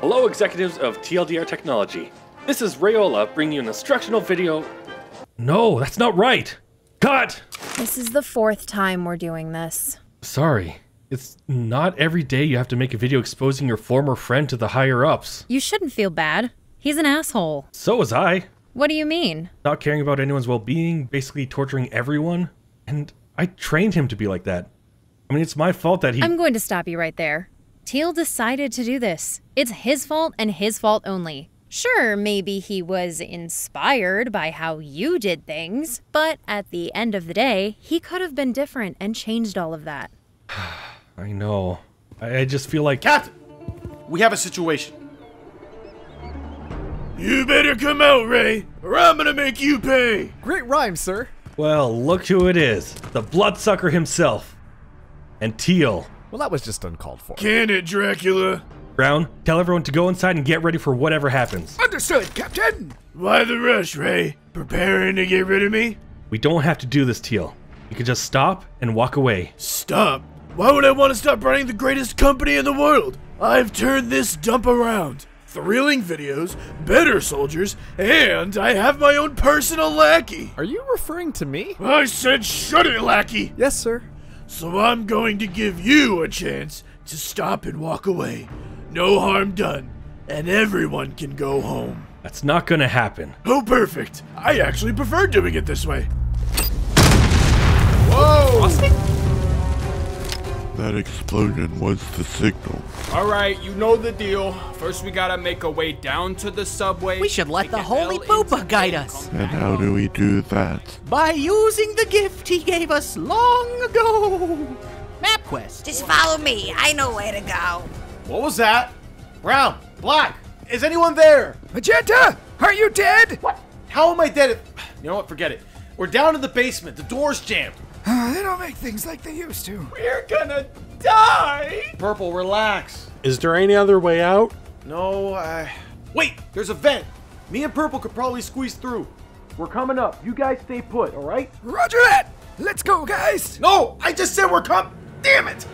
Hello, executives of TLDR Technology. This is Ray Ola bringing you an instructional video. No, that's not right. Cut! This is the fourth time we're doing this. Sorry. It's not every day you have to make a video exposing your former friend to the higher ups. You shouldn't feel bad. He's an asshole. So was I. What do you mean? Not caring about anyone's well being, basically torturing everyone. And I trained him to be like that. I mean, it's my fault that he. I'm going to stop you right there. Teal decided to do this. It's his fault and his fault only. Sure, maybe he was inspired by how you did things, but at the end of the day, he could have been different and changed all of that. I know. I, I just feel like. Captain, we have a situation. You better come out, Ray, or I'm gonna make you pay. Great rhyme, sir. Well, look who it is the bloodsucker himself. And Teal. Well, that was just uncalled for. Can it, Dracula? Brown, tell everyone to go inside and get ready for whatever happens. Understood, Captain. Why the rush, Ray? Preparing to get rid of me? We don't have to do this, Teal. You can just stop and walk away. Stop? Why would I want to stop running the greatest company in the world? I've turned this dump around. Thrilling videos, better soldiers, and I have my own personal lackey. Are you referring to me? I said shut it, lackey! Yes, sir. So I'm going to give you a chance to stop and walk away. No harm done, and everyone can go home. That's not gonna happen. Oh, perfect. I actually prefer doing it this way. Whoa! That explosion was the signal. Alright, you know the deal. First we gotta make our way down to the subway. We should let take the Holy L Boopa guide us. And how do we do that? By using the gift he gave us long ago. MapQuest. Just follow me. I know where to go. What was that? Brown, Black, is anyone there? Magenta, are you dead? What? How am I dead? If... You know what? Forget it. We're down in the basement. The door's jammed. Ah, they don't make things like they used to. We're gonna die! Purple, relax. Is there any other way out? No, I. Wait, there's a vent. Me and Purple could probably squeeze through. We're coming up. You guys stay put, all right? Roger that. Let's go, guys. No, I just said we're coming. Damn it!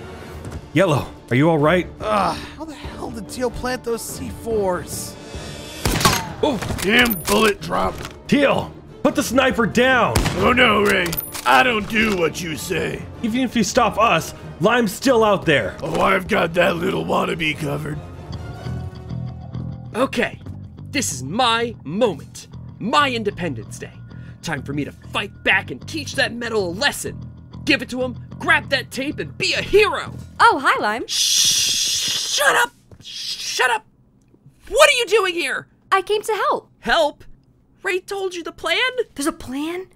Yellow, are you alright? Ugh, how the hell did Teal plant those C4s? Oh, Damn bullet drop. Teal, put the sniper down! Oh no, Ray. I don't do what you say. Even if you stop us, Lime's still out there. Oh, I've got that little wannabe covered. Okay, this is my moment. My Independence Day. Time for me to fight back and teach that metal a lesson. Give it to him, grab that tape, and be a hero. Oh, hi, Lime. Shh! Shut up! Shut up! What are you doing here? I came to help. Help? Ray told you the plan? There's a plan?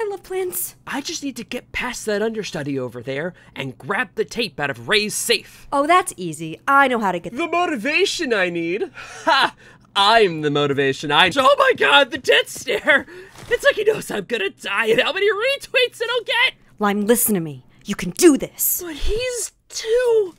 I love plans. I just need to get past that understudy over there and grab the tape out of Ray's safe. Oh, that's easy. I know how to get The motivation I need? Ha! I'm the motivation I. Oh my god, the death stare! It's like he knows I'm gonna die and how many retweets it'll get! Lime, listen to me. You can do this. But he's too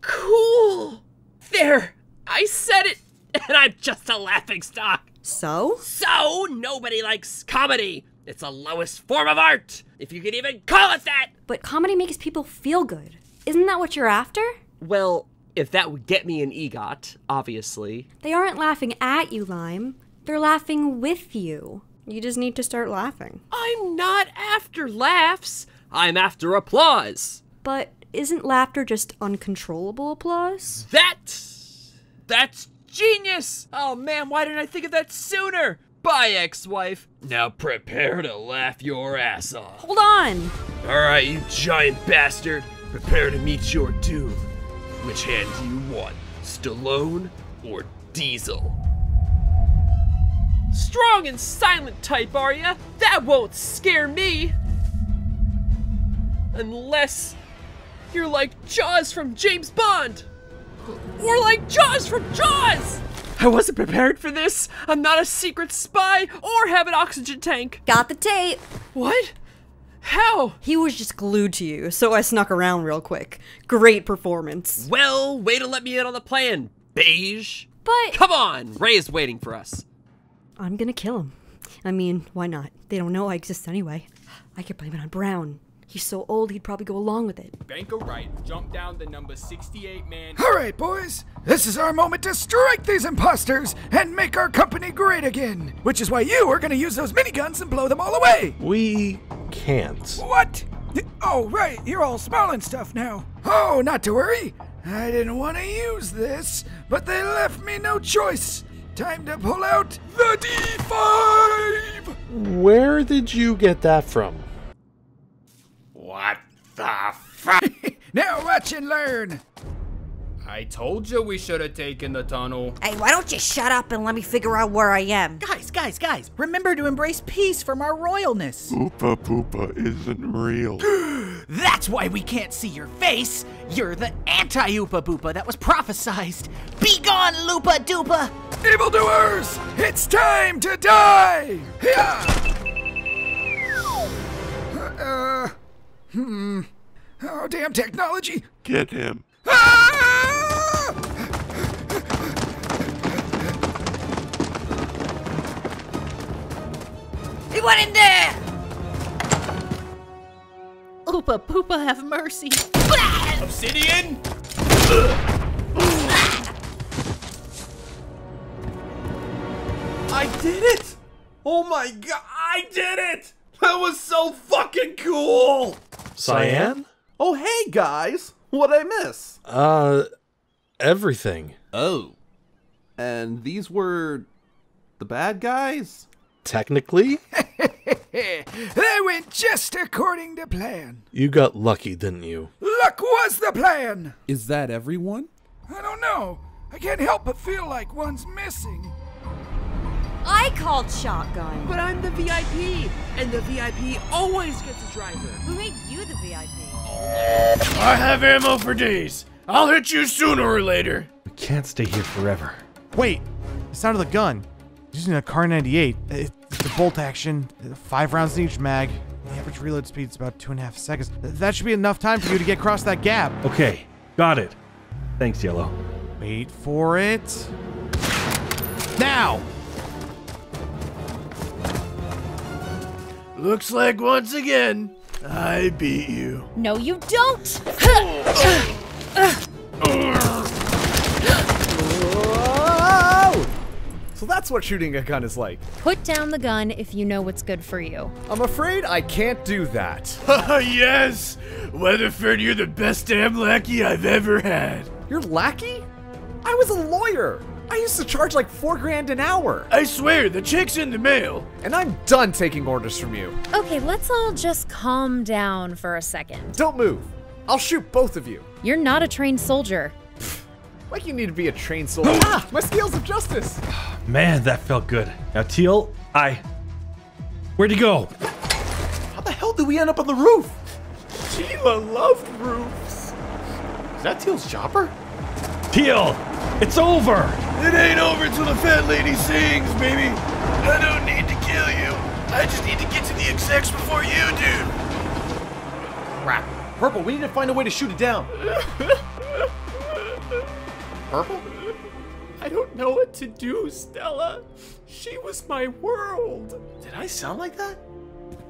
cool. There, I said it, and I'm just a laughing stock. So? So, nobody likes comedy. It's the lowest form of art, if you can even call it that. But comedy makes people feel good. Isn't that what you're after? Well, if that would get me an EGOT, obviously. They aren't laughing at you, Lime. They're laughing with you. You just need to start laughing. I'm not after laughs. I'm after applause. But isn't laughter just uncontrollable applause? That. That's genius! Oh man, why didn't I think of that sooner? Bye, ex wife. Now prepare to laugh your ass off. Hold on! Alright, you giant bastard. Prepare to meet your doom. Which hand do you want? Stallone or Diesel? Strong and silent type, are ya? That won't scare me! Unless you're like Jaws from James Bond! Or like Jaws from Jaws! I wasn't prepared for this! I'm not a secret spy or have an oxygen tank! Got the tape! What? How? He was just glued to you, so I snuck around real quick. Great performance. Well, way to let me in on the plan, beige. But Come on, Ray is waiting for us. I'm gonna kill him. I mean, why not? They don't know I exist anyway. I could blame it on Brown. He's so old, he'd probably go along with it. Bank Banker right, jump down the number 68 man. All right, boys. This is our moment to strike these imposters and make our company great again. Which is why you are going to use those miniguns and blow them all away. We can't. What? Oh, right. You're all small and stuff now. Oh, not to worry. I didn't want to use this, but they left me no choice. Time to pull out the D5! Where did you get that from? What the fuck? now watch and learn. I told you we should have taken the tunnel. Hey, why don't you shut up and let me figure out where I am? Guys, guys, guys, remember to embrace peace from our royalness. Oopa Poopa isn't real. That's why we can't see your face. You're the anti-Oopa Boopa that was prophesized. Be gone, Lupa Dupa! Evildoers, it's time to die! Hmm. Oh, damn technology. Get him. He went in there! Oopa Poopa, have mercy. Obsidian? I did it! Oh my god, I did it! That was so fucking cool! Cyan? Oh, hey guys! What'd I miss? Uh, everything. Oh. And these were the bad guys? Technically, they went just according to plan. you got lucky, didn't you? Luck was the plan. Is that everyone? I don't know. I can't help but feel like one's missing. I called shotgun. But I'm the VIP, and the VIP always gets a driver. Who made you the VIP? I have ammo for days. I'll hit you sooner or later. We can't stay here forever. Wait, the sound of the gun. Using a Kar 98. It- It's a bolt action, uh, five rounds in each mag. The average reload speed is about two and a half seconds. That should be enough time for you to get across that gap. Okay, got it. Thanks, Yellow. Wait for it. Now! Looks like once again, I beat you. No, you don't! So that's what shooting a gun is like. Put down the gun if you know what's good for you. I'm afraid I can't do that. yes! Weatherford, you're the best damn lackey I've ever had. You're lackey? I was a lawyer. I used to charge like four grand an hour. I swear, the check's in the mail. And I'm done taking orders from you. Okay, let's all just calm down for a second. Don't move. I'll shoot both of you. You're not a trained soldier. Like you need to be a trained soldier. ah, my scales of justice. Man, that felt good. Now, Teal, I. Where'd he go? How the hell did we end up on the roof? Sheila loved roofs. Is that Teal's chopper? Teal, it's over. It ain't over till the fat lady sings, baby. I don't need to kill you. I just need to get to the execs before you do. Crap. Purple, we need to find a way to shoot it down. Purple? I don't know what to do, Stella. She was my world. Did I sound like that?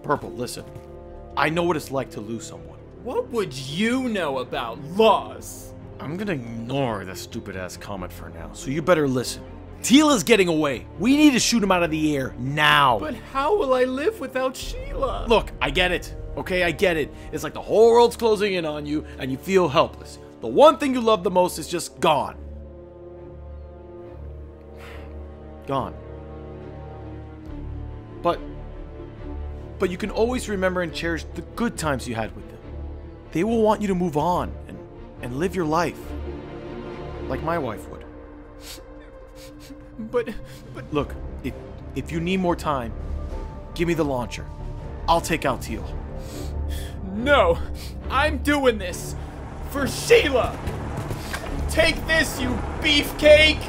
Purple, listen. I know what it's like to lose someone. What would you know about loss? I'm gonna ignore the stupid ass comment for now, so you better listen. Is getting away. We need to shoot him out of the air now. But how will I live without Sheila? Look, I get it. Okay, I get it. It's like the whole world's closing in on you and you feel helpless. The one thing you love the most is just gone. Gone. But but you can always remember and cherish the good times you had with them. They will want you to move on and live your life. Like my wife would. But but Look, if if you need more time, give me the launcher. I'll take out Teal. no, I'm doing this for Sheila. Take this, you beefcake.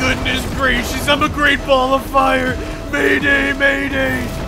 Goodness gracious, I'm a great ball of fire. Mayday, mayday.